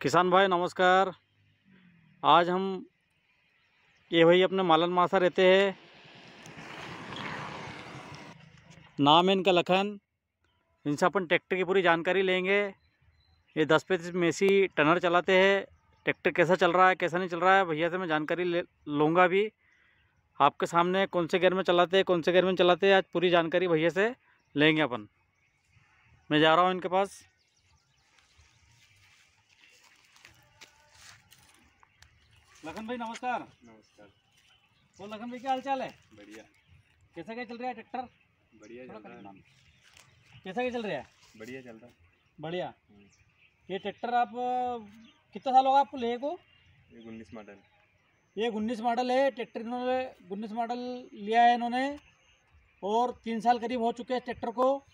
किसान भाई, नमस्कार। आज हम ये भाई अपने मालन मासा रहते हैं। नाम है इनका लखन। इनसे अपन ट्रैक्टर की पूरी जानकारी लेंगे। ये दस पैंतीस मेसी टनर चलाते हैं। ट्रैक्टर कैसा चल रहा है, कैसा नहीं चल रहा है, भैया से मैं जानकारी ले, लूँगा भी। आपके सामने कौन से गेयर में चलाते हैं, कौन से गेयर में चलाते हैं, आज पूरी जानकारी भैया से लेंगे अपन। मैं जा रहा हूँ इनके पास। लखन भाई नमस्कार। नमस्कार। तो लखन भाई क्या हाल चाल है? बढ़िया। कैसा क्या चल रहा है ट्रैक्टर? बढ़िया चल रहा है। कैसा क्या चल रहा है? बढ़िया चल रहा है। बढ़िया। हम्म। ये ट्रैक्टर आप कितना साल होगा आपको ले को? एक उन्नीस मॉडल। ये उन्नीस मॉडल है ट्रैक्टर इन्होंने उन्नीस मॉडल लिया है इन्होंने और तीन साल करीब हो चुके हैं ट्रैक्टर को।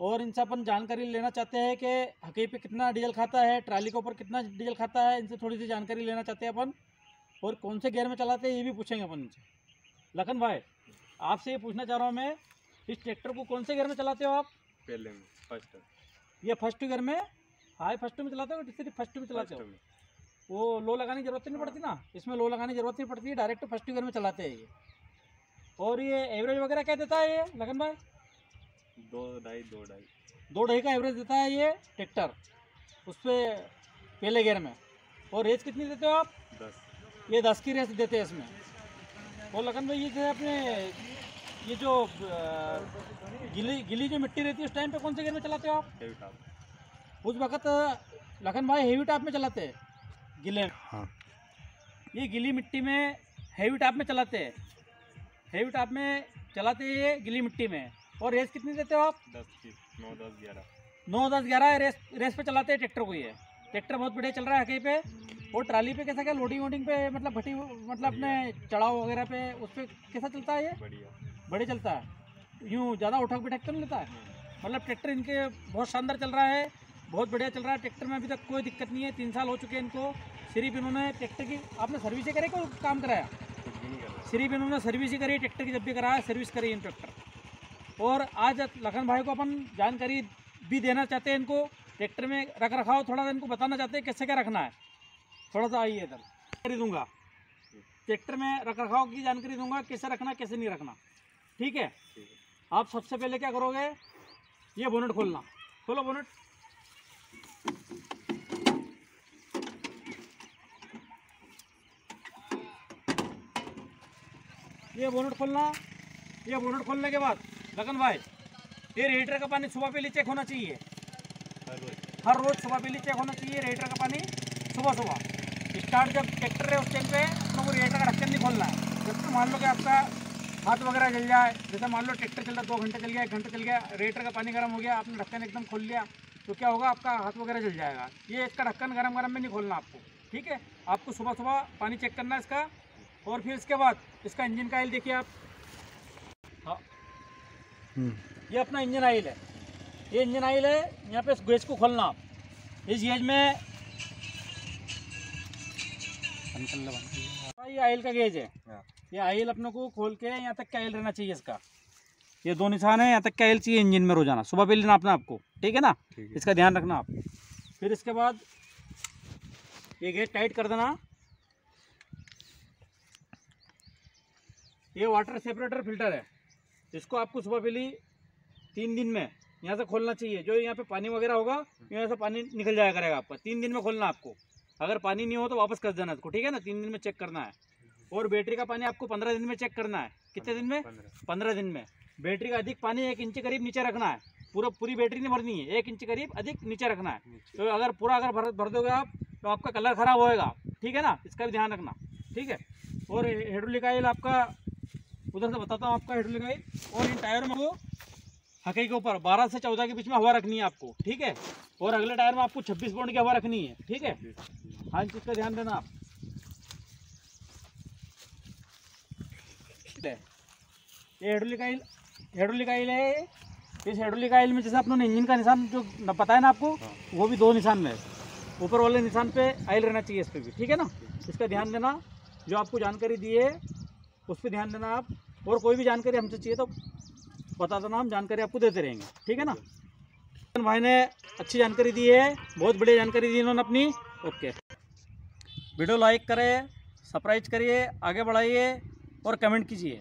और इनसे अपन जानकारी लेना चाहते हैं कि हकी पे कितना डीजल खाता है ट्राली के ऊपर कितना डीजल खाता है इनसे थोड़ी सी जानकारी लेना चाहते हैं अपन। और कौन से गियर में चलाते हैं ये भी पूछेंगे अपन इनसे लखन भाई आपसे ये पूछना चाह रहा हूँ मैं इस ट्रैक्टर को कौन से गियर में चलाते हो आप? पहले में फ़र्स्ट ये फ़र्स्ट गियर में? हाई फ़र्स्ट में चलाते हो सिर्फ़ फ़र्स्ट में चलाते हो? वो लो लगाने की ज़रूरत नहीं पड़ती ना? इसमें लो लगाने की ज़रूरत नहीं पड़ती डायरेक्ट फ़र्स्ट गियर में चलाते हैं ये। और ये एवरेज वगैरह क्या देता है ये लगन भाई? दो ढाई दो ढाई। दो ढाई का एवरेज देता है ये ट्रैक्टर उस पर पहले गियर में। और रेस कितनी देते हो आप? दस। ये दस की रेस देते हैं इसमें। और लगन भाई ये जो है अपने ये जो गिली गिली जो मिट्टी रहती है उस टाइम पे कौन से गियर में चलाते हो आप? हेवी उस वक्त लखन भाई हेवी टाप में चलाते हैं गिले में। हाँ। ये गीली मिट्टी में हैवी टाप में चलाते हैं। हैवी टाप में चलाते हैं ये गीली मिट्टी में। और रेस कितनी देते हो आप? दस की नौ दस ग्यारह। नौ दस ग्यारह रेस रेस पे चलाते हैं ट्रैक्टर को ये। ट्रैक्टर बहुत बढ़िया चल रहा है कहीं पे? और ट्राली पे कैसा क्या लोडिंग वोडिंग पे मतलब भट्टी मतलब अपने चढ़ाव वगैरह पे उस पर कैसा चलता है ये? बढ़िया। बढ़िया चलता है। यूँ ज़्यादा उठक बिठक तो नहीं लेता? है मतलब ट्रैक्टर इनके बहुत शानदार चल रहा है बहुत बढ़िया चल रहा है। ट्रैक्टर में अभी तक कोई दिक्कत नहीं है तीन साल हो चुके हैं इनको। सिर्फ़ इन्होंने ट्रैक्टर की आपने सर्विस ही करे कोई काम कराया? सिर्फ़ इन्होंने सर्विस ही करी ट्रैक्टर की जब भी कराया सर्विस करी इन ट्रैक्टर। और आज लखन भाई को अपन जानकारी भी देना चाहते हैं इनको। ट्रैक्टर में रख रखाव थोड़ा सा इनको बताना चाहते हैं कैसे क्या रखना है। थोड़ा सा आइए इधर। जानकारी दूँगा ट्रैक्टर में रख रखाव की जानकारी दूँगा कैसे रखना कैसे नहीं रखना। ठीक है? आप सबसे पहले क्या करोगे? ये बोनट खोलना। खोलो बोनट। ये बोनट खोलना। ये बोनट खोलने के बाद लगन भाई ये रेडिएटर का पानी सुबह पहले चेक होना चाहिए। हर रोज। सुबह पहले चेक होना चाहिए रेडिएटर का पानी सुबह सुबह स्टार्ट जब ट्रैक्टर है उस टाइम पे अपने को रेडिएटर का ढक्कन नहीं खोलना है जब तो मान लो कि आपका हाथ वगैरह जल जाए जैसे मान लो ट्रैक्टर चल रहा दो घंटे चल गया एक घंटे चल गया रेटर का पानी गर्म हो गया आपने ढक्कन एकदम खोल लिया तो क्या होगा आपका हाथ वगैरह जल जाएगा। ये इसका ढक्कन गर्म गर्म में नहीं खोलना आपको ठीक है? आपको सुबह सुबह पानी चेक करना है इसका और फिर इसके बाद इसका इंजन का ऑयल देखिए आप। हाँ। ये अपना इंजन ऑयल है। ये इंजन ऑयल है यहाँ पे इस गेज को खोलना आप। इस गेज में ये आयल का गेज है। हाँ। ये आयल अपने को खोल के यहाँ तक का ऑयल रहना चाहिए इसका? ये दो निशान है यहाँ तक का ऑयल चाहिए इंजन में रोज़ाना? सुबह पहले नापना आपको ठीक है ना? इसका ध्यान रखना आप। फिर इसके बाद ये गेज टाइट कर देना। ये वाटर सेपरेटर फ़िल्टर है। इसको आपको सुबह पहले तीन दिन में यहाँ से खोलना चाहिए। जो यहाँ पे पानी वगैरह होगा यहाँ से पानी निकल जाया करेगा आपका। तीन दिन में खोलना आपको। अगर पानी नहीं हो तो वापस कर देना इसको ठीक है ना? तीन दिन में चेक करना है। और बैटरी का पानी आपको पंद्रह दिन में चेक करना है। कितने दिन में? पंद्रह। दिन में। बैटरी का अधिक पानी एक इंच करीब नीचे रखना है। पूरा पूरी बैटरी नहीं भरनी है एक इंच करीब अधिक नीचे रखना है। तो अगर पूरा अगर भर भर दोगे आप तो आपका कलर खराब होएगा। ठीक है ना? इसका भी ध्यान रखना। ठीक है? और हेडोलिक ऑयल आपका उधर से बताता हूँ आपका हेडोलिक ऑयल और इन टायर में वो हकई के ऊपर 12 से 14 के बीच में हवा रखनी है आपको। ठीक है? और अगले टायर में आपको 26 पॉइंट की हवा रखनी है। ठीक है? हाँ चीज़ का ध्यान देना आप। है। ये हेडोलिक ऑयल है। इस हेडोलिक ऑयल में जैसे अपने इंजन का निशान जो पता है ना आपको हाँ। वो भी दो निशान में है। ऊपर वाले निशान पे ऑयल रहना चाहिए इस पर भी ठीक है ना? इसका ध्यान देना जो आपको जानकारी दी है उस पर ध्यान देना आप। और कोई भी जानकारी हमसे चाहिए तो बता देना हम जानकारी आपको देते रहेंगे ठीक है ना? भाई ने अच्छी जानकारी दी है बहुत बढ़िया जानकारी दी इन्होंने अपनी। ओके। वीडियो लाइक करें सरप्राइज़ करिए आगे बढ़ाइए और कमेंट कीजिए।